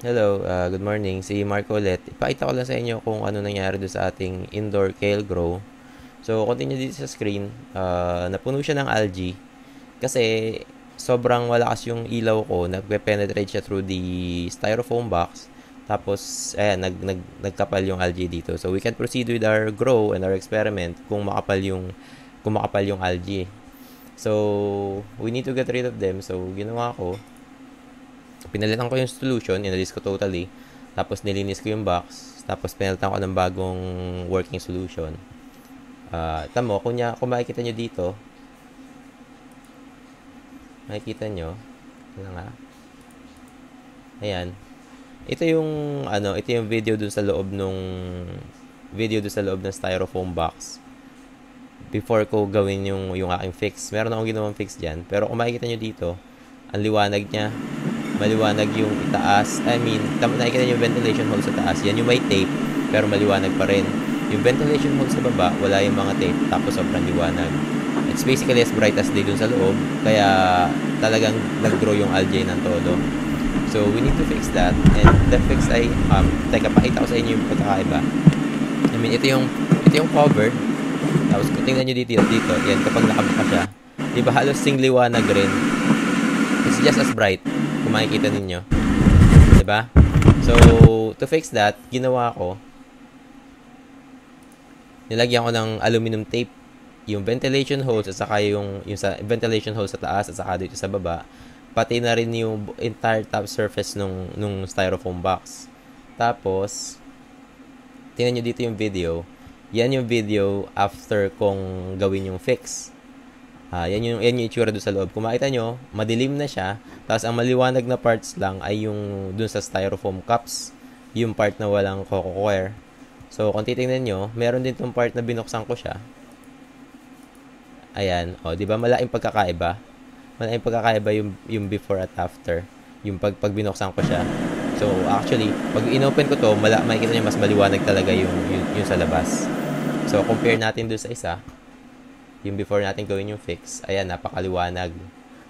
Hello, uh, good morning. Si Marco ulit. Ipakita ko lang sa inyo kung ano nangyari doon sa ating indoor kale grow. So, continue dito sa screen. Uh, napuno siya ng algae. Kasi, sobrang malakas yung ilaw ko. Nagpe-penetrate siya through the styrofoam box. Tapos, ayan, nag, nag, nagkapal yung algae dito. So, we can proceed with our grow and our experiment kung makapal yung, kung makapal yung algae. So, we need to get rid of them. So, ginawa ko, pinalitan ko yung solution, inalis ko totally. Tapos nilinis ko yung box. Tapos pinalitan ko ng bagong working solution. Uh, tamo, kung, niya, kung makikita nyo dito, makikita nyo, ano nga, ayan, ito yung, ano, ito yung video dun sa loob nung, video dun sa loob ng styrofoam box before ko gawin yung, yung aking fix. Meron akong ginawang fix dyan. Pero kung makikita nyo dito, ang liwanag niya, maliwanag yung itaas. I mean, nakikita niyo yung ventilation hole sa taas. Yan yung may tape, pero maliwanag pa rin. Yung ventilation hole sa baba, wala yung mga tape, tapos sobrang liwanag. It's basically as bright as day dun sa loob, kaya talagang nag-grow yung algae ng todo. So, we need to fix that. And the fix ay, um, teka, pakita ko sa inyo yung pagkakaiba. I mean, ito yung, ito yung cover. Tapos, kung tingnan nyo dito, dito, yan, kapag nakabuka siya, di ba halos sing liwanag rin? It's just as bright kung makikita ninyo. ba? So, to fix that, ginawa ko nilagyan ko ng aluminum tape yung ventilation holes at saka yung, yung sa ventilation holes sa taas at saka dito sa baba pati na rin yung entire top surface nung, nung styrofoam box. Tapos, tingnan nyo dito yung video. Yan yung video after kong gawin yung fix. Uh, yan yung, yan yung itsura doon sa loob. Kung makita nyo, madilim na siya. Tapos ang maliwanag na parts lang ay yung doon sa styrofoam cups. Yung part na walang coco coir. So, kung titingnan nyo, meron din tong part na binuksan ko siya. Ayan. O, di ba malaking pagkakaiba? Malaking pagkakaiba yung, yung before at after. Yung pag, pag binuksan ko siya. So, actually, pag inopen ko to, mala, makikita nyo mas maliwanag talaga yung, yung, yung sa labas. So, compare natin doon sa isa yung before natin gawin yung fix, ayan, napakaliwanag.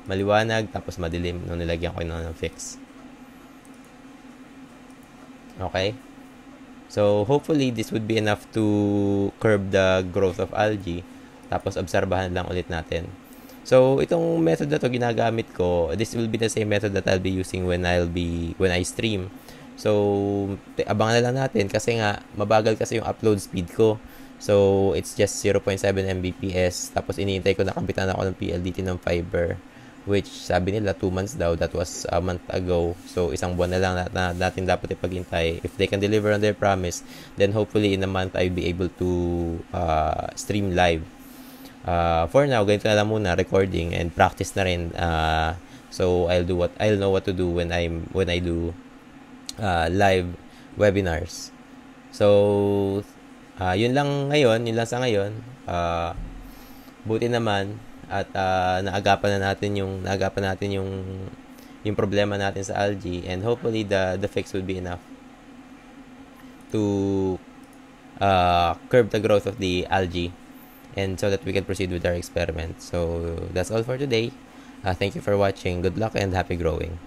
Maliwanag, tapos madilim nung nilagyan ko ng fix. Okay? So, hopefully, this would be enough to curb the growth of algae. Tapos, obserbahan lang ulit natin. So, itong method na to ginagamit ko, this will be the same method that I'll be using when I'll be, when I stream. So, abangan na lang natin kasi nga, mabagal kasi yung upload speed ko. So, it's just 0.7 Mbps. Tapos, iniintay ko nakabitan ako ng PLDT ng fiber. Which, sabi nila, 2 months daw. That was a month ago. So, isang buwan na lang na, na natin dapat ipaghintay. If they can deliver on their promise, then hopefully in a month, I'll be able to uh, stream live. Uh, for now, ganito na lang muna, recording and practice na rin. Uh, so, I'll do what, I'll know what to do when I'm, when I do uh, live webinars. So, uh, yun lang ngayon, yun lang sa ngayon. Uh, buti naman at uh, naagapan na natin yung naagapan natin yung yung problema natin sa algae and hopefully the the fix will be enough to uh, curb the growth of the algae and so that we can proceed with our experiment. So that's all for today. Uh, thank you for watching. Good luck and happy growing.